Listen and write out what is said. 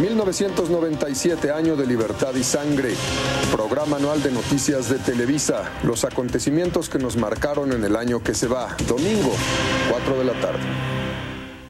1997, año de libertad y sangre. Programa anual de noticias de Televisa. Los acontecimientos que nos marcaron en el año que se va. Domingo, 4 de la tarde.